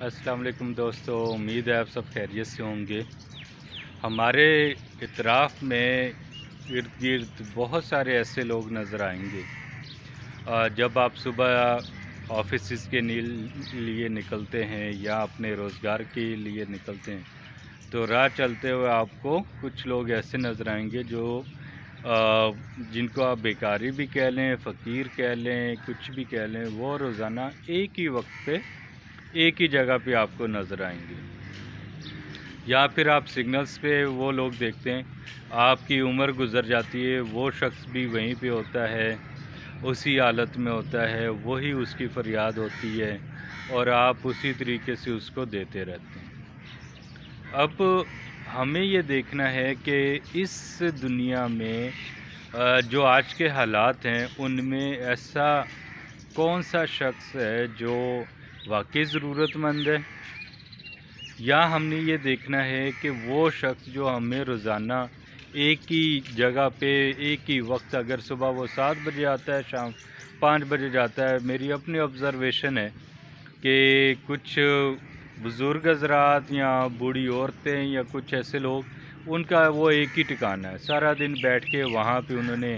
अस्सलाम वालेकुम दोस्तों, उम्मीद है आप सब खैरियत से होंगे। हमारे इतराफ़ में इर्द गिर्द बहुत सारे ऐसे लोग नज़र आएँगे। जब आप सुबह ऑफ़िस के लिए निकलते हैं या अपने रोज़गार के लिए निकलते हैं तो राह चलते हुए आपको कुछ लोग ऐसे नज़र आएँगे जो जिनको आप बेकारी भी कह लें, फ़कीर कह लें, कुछ भी कह लें, वो रोज़ाना एक ही वक्त पे एक ही जगह पे आपको नज़र आएँगे। या फिर आप सिग्नल्स पे वो लोग देखते हैं, आपकी उम्र गुज़र जाती है, वो शख्स भी वहीं पे होता है, उसी हालत में होता है, वही उसकी फ़रियाद होती है और आप उसी तरीके से उसको देते रहते हैं। अब हमें ये देखना है कि इस दुनिया में जो आज के हालात हैं, उनमें ऐसा कौन सा शख्स है जो वाकई ज़रूरतमंद है। या हमने ये देखना है कि वो शख्स जो हमें रोज़ाना एक ही जगह पे, एक ही वक्त अगर सुबह वो सात बजे आता है, शाम पाँच बजे जाता है, मेरी अपनी ऑब्ज़रवेशन है कि कुछ बुज़ुर्ग हजरात या बूढ़ी औरतें या कुछ ऐसे लोग, उनका वो एक ही ठिकाना है। सारा दिन बैठ के वहाँ पे उन्होंने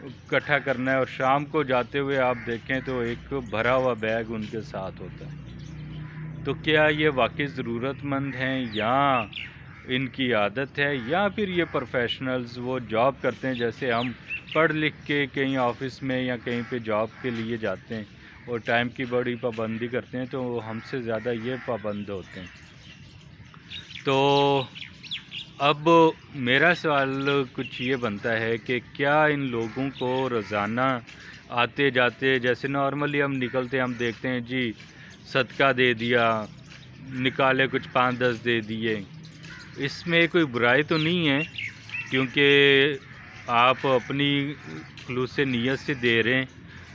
इकट्ठा करना है और शाम को जाते हुए आप देखें तो एक भरा हुआ बैग उनके साथ होता है। तो क्या ये वाकई ज़रूरतमंद हैं या इनकी आदत है या फिर ये प्रोफेशनल्स वो जॉब करते हैं जैसे हम पढ़ लिख के कहीं ऑफ़िस में या कहीं पे जॉब के लिए जाते हैं और टाइम की बड़ी पाबंदी करते हैं तो हमसे ज़्यादा ये पाबंद होते हैं। तो अब मेरा सवाल कुछ ये बनता है कि क्या इन लोगों को रोज़ाना आते जाते जैसे नॉर्मली हम निकलते हम देखते हैं, जी, सदका दे दिया, निकाले कुछ पाँच दस दे दिए। इसमें कोई बुराई तो नहीं है? क्योंकि आप अपनी खलूस नीयत से दे रहे हैं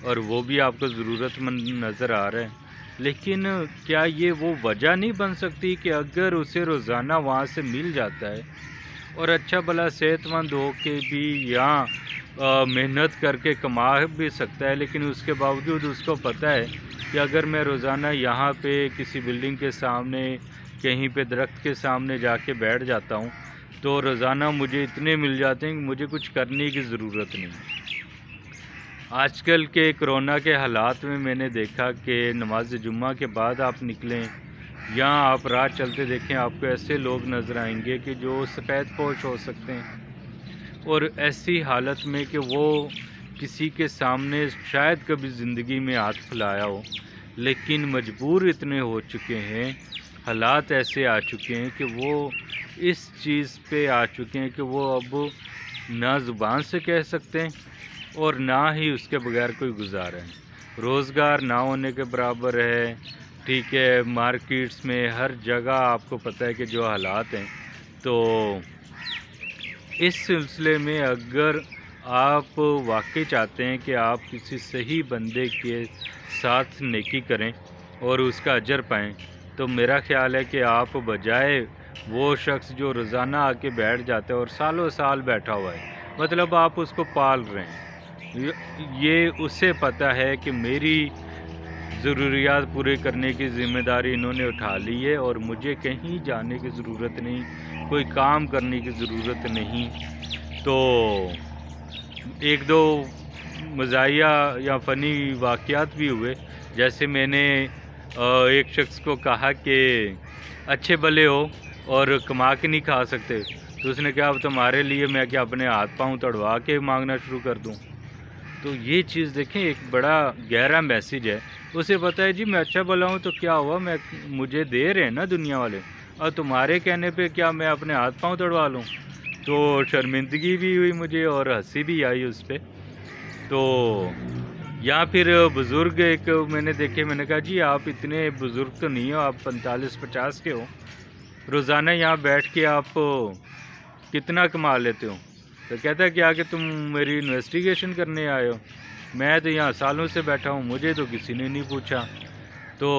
और वो भी आपको ज़रूरतमंद नज़र आ रहा है। लेकिन, क्या ये वो वजह नहीं बन सकती कि अगर उसे रोज़ाना वहाँ से मिल जाता है और अच्छा भला सेहतमंद हो के भी यहाँ मेहनत करके कमा भी सकता है, लेकिन उसके बावजूद उसको पता है कि अगर मैं रोज़ाना यहाँ पे किसी बिल्डिंग के सामने, कहीं पे दरख्त के सामने जाके बैठ जाता हूँ तो रोज़ाना मुझे इतने मिल जाते हैं कि मुझे कुछ करने की ज़रूरत नहीं आजकल के कोरोना के हालात में मैंने देखा कि नमाज़ जुम्मा के बाद आप निकलें या आप राह चलते देखें, आपको ऐसे लोग नज़र आएँगे कि जो सफ़ेद पोश हो सकते हैं। और ऐसी हालत में कि वो किसी के सामने शायद कभी ज़िंदगी में हाथ फैलाया हो, लेकिन मजबूर इतने हो चुके हैं, हालात ऐसे आ चुके हैं कि वो इस चीज़ पे आ चुके हैं कि वो अब ना ज़ुबान से कह सकते हैं और ना ही उसके बगैर कोई गुजारा है। रोज़गार ना होने के बराबर है। ठीक है, मार्केट्स में हर जगह आपको पता है कि जो हालात हैं तो इस सिलसिले में अगर आप वाकई चाहते हैं कि आप किसी सही बंदे के साथ नेकी करें और उसका अजर पाएँ तो मेरा ख्याल है कि आप बजाय वो शख्स जो रोज़ाना आके बैठ जाता है और सालों साल बैठा हुआ है मतलब आप उसको पाल रहे हैं। ये उसे पता है कि मेरी ज़रूरियात पूरे करने की ज़िम्मेदारी इन्होंने उठा ली है और मुझे कहीं जाने की ज़रूरत नहीं, कोई काम करने की ज़रूरत नहीं। तो एक दो मज़ाया या फ़नी वाक़ात भी हुए। जैसे मैंने एक शख्स को कहा कि अच्छे भले हो और कमा के नहीं खा सकते। तो उसने कहा, अब तुम्हारे लिए मैं क्या अपने हाथ पाँव तड़वा के मांगना शुरू कर दूँ? तो ये चीज़ देखें, एक बड़ा गहरा मैसेज है। उसे पता है जी, मैं अच्छा बोला हूँ तो क्या हुआ? मैं, मुझे दे रहे हैं ना दुनिया वाले। और तुम्हारे कहने पे क्या मैं अपने हाथ पाँव तोड़वा लूँ? तो शर्मिंदगी भी हुई मुझे और हँसी भी आई उस पर तो या फिर बुज़ुर्ग एक मैंने देखे, मैंने कहा, जी, आप इतने बुज़ुर्ग तो नहीं हो, आप पैंतालीस, पचास के हो। रोज़ाना यहाँ बैठ के आप कितना कमा लेते हो? तो कहता है कि आके तुम मेरी इन्वेस्टिगेशन करने आए हो। मैं तो यहाँ सालों से बैठा हूँ, मुझे तो किसी ने नहीं पूछा। तो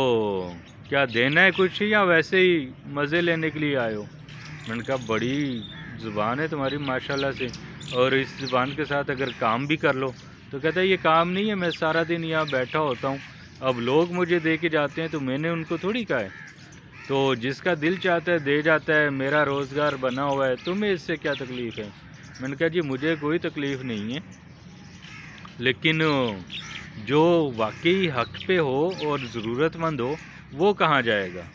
क्या देना है कुछ या वैसे ही मज़े लेने के लिए आए हो? मैंने कहा, बड़ी ज़ुबान है तुम्हारी, माशाल्लाह से। और इस ज़ुबान के साथ अगर काम भी कर लो। तो कहता है, ये काम नहीं है, मैं सारा दिन यहाँ बैठा होता हूँ। अब लोग मुझे दे के जाते हैं तो मैंने उनको थोड़ी कहा है। तो जिसका दिल चाहता है, दे जाता है, मेरा रोज़गार बना हुआ है, तुम्हें इससे क्या तकलीफ़ है? मैंने कहा, जी, मुझे कोई तकलीफ़ नहीं है। लेकिन, जो वाकई हक पे हो और ज़रूरतमंद हो, वो कहाँ जाएगा?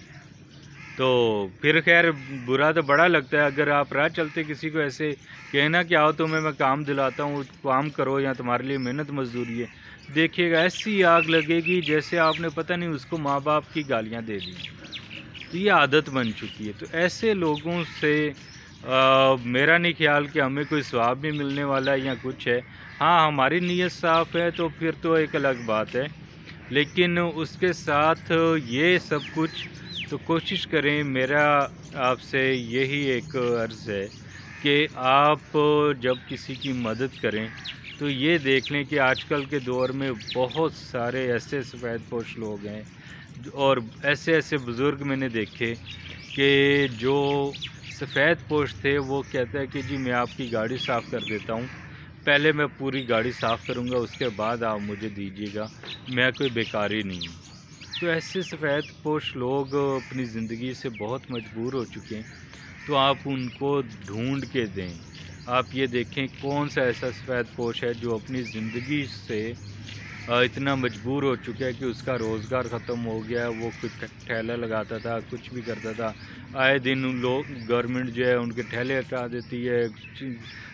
तो फिर खैर, बुरा तो बड़ा लगता है। अगर आप राह चलते किसी को ऐसे कहना कि, आओ तुम्हें मैं काम दिलाता हूँ, काम करो, या तुम्हारे लिए मेहनत मजदूरी है। देखिएगा, ऐसी आग लगेगी जैसे आपने पता नहीं उसको माँ बाप की गालियाँ दे दी। तो ये आदत बन चुकी है। तो ऐसे लोगों से आ, मेरा नहीं ख्याल कि हमें कोई स्वाब भी मिलने वाला है या कुछ है। हाँ हमारी नीयत साफ़ है तो फिर तो एक अलग बात है। लेकिन उसके साथ ये सब कुछ तो कोशिश करें मेरा आपसे यही एक अर्ज़ है कि आप जब किसी की मदद करें तो ये देख लें कि आजकल के दौर में बहुत सारे ऐसे सफ़ेद पोश लोग हैं। और ऐसे ऐसे बुज़ुर्ग मैंने देखे कि जो सफ़ेद पोश थे, वो कहते हैं कि जी मैं आपकी गाड़ी साफ़ कर देता हूँ। पहले मैं पूरी गाड़ी साफ़ करूँगा, उसके बाद आप मुझे दीजिएगा। मैं कोई बेकारी नहीं हूँ। तो ऐसे सफ़ेद पोश लोग अपनी ज़िंदगी से बहुत मजबूर हो चुके हैं। तो आप उनको ढूंढ के दें। आप ये देखें कौन सा ऐसा सफ़ेद पोश है जो अपनी ज़िंदगी से इतना मजबूर हो चुका है कि उसका रोज़गार ख़त्म हो गया है, वो कुछ ठेला लगाता था, कुछ भी करता था। आए दिन लोग गवर्नमेंट जो है, उनके ठेले हटा देती है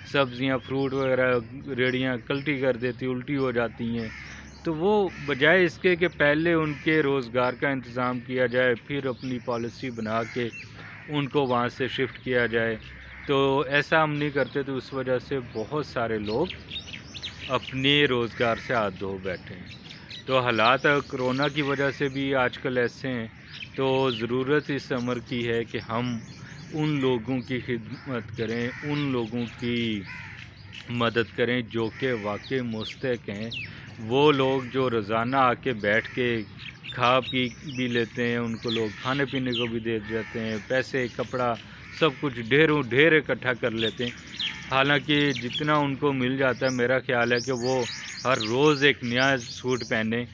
सब्ज़ियाँ फ्रूट वगैरह, रेड़ियाँ कल्टी कर देती, उल्टी हो जाती हैं। तो वो बजाय इसके कि पहले उनके रोज़गार का इंतज़ाम किया जाए, फिर अपनी पॉलिसी बना के उनको वहाँ से शिफ्ट किया जाए। तो ऐसा हम नहीं करते तो उस वजह से बहुत सारे लोग अपने रोज़गार से हाथ धो बैठे हैं। तो हालात कोरोना की वजह से भी आजकल ऐसे हैं। तो ज़रूरत इस अमर की है कि हम उन लोगों की खिदमत करें, उन लोगों की मदद करें जो कि वाकई मुस्तक हैं। वो लोग जो रोज़ाना आके बैठ के खा पी भी लेते हैं, उनको लोग खाने पीने को भी दे जाते हैं, पैसे, कपड़ा सब कुछ ढेरों, ढेर इकट्ठा कर लेते हैं। हालाँकि जितना उनको मिल जाता है, मेरा ख्याल है कि वो हर रोज़ एक नया सूट पहने,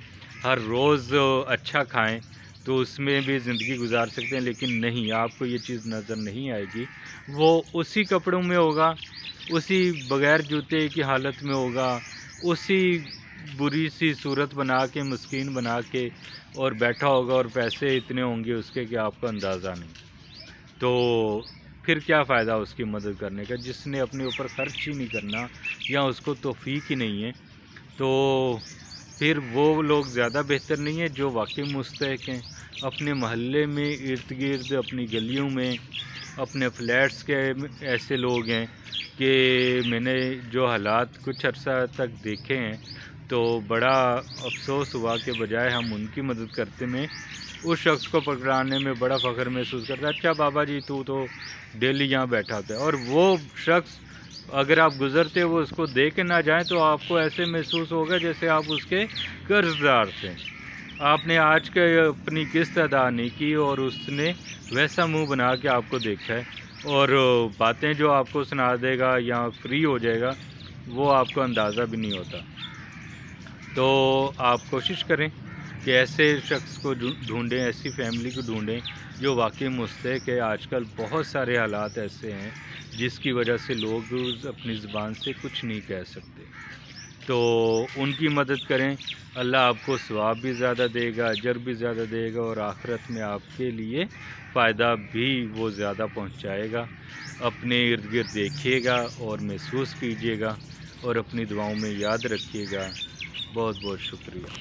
हर रोज़ अच्छा खाएँ तो उसमें भी ज़िंदगी गुजार सकते हैं, लेकिन नहीं, आपको ये चीज़ नज़र नहीं आएगी। वो उसी कपड़ों में होगा, उसी बग़ैर जूते की हालत में होगा, उसी बुरी सी सूरत बना के, मस्किन बना के और बैठा होगा और पैसे इतने होंगे उसके कि आपको अंदाज़ा नहीं। तो फिर क्या फ़ायदा उसकी मदद करने का? जिसने अपने ऊपर ख़र्च ही नहीं करना या उसको तोफ़ीक ही नहीं है तो फिर वो लोग ज़्यादा बेहतर नहीं है जो वाकई मुस्तक हैं। अपने महल्ले में इर्द गिर्द अपनी गलियों में, अपने फ्लैट्स के ऐसे लोग हैं कि मैंने जो हालात कुछ अर्सा तक देखे हैं तो बड़ा अफसोस हुआ कि बजाय हम उनकी मदद करते में, उस शख्स को पकड़ाने में बड़ा फ़ख्र महसूस करता है। अच्छा बाबा जी, तू तो डेली यहाँ बैठा होता है। और वो शख्स, अगर आप गुज़रते वो उसको दे के ना जाएँ तो आपको ऐसे महसूस होगा जैसे आप उसके कर्जदार थे। आपने आज के अपनी किस्त अदा नहीं की और उसने वैसा मुँह बना के आपको देखा है। और बातें जो आपको सुना देगा या फ्री हो जाएगा, वो आपको अंदाज़ा भी नहीं होता। तो आप कोशिश करें कि ऐसे शख्स को ढूंढें, ऐसी फैमिली को ढूंढें, जो वाकई मुस्तक है आजकल बहुत सारे हालात ऐसे हैं, जिसकी वजह से लोग अपनी ज़बान से कुछ नहीं कह सकते। तो उनकी मदद करें। अल्लाह आपको स्वाब भी ज़्यादा देगा, अजर भी ज़्यादा देगा और आखिरत में आपके लिए फ़ायदा भी वो ज़्यादा पहुँचाएगा। अपने इर्द गिर्द देखिएगा और महसूस कीजिएगा और अपनी दुआओं में याद रखिएगा। बहुत बहुत शुक्रिया।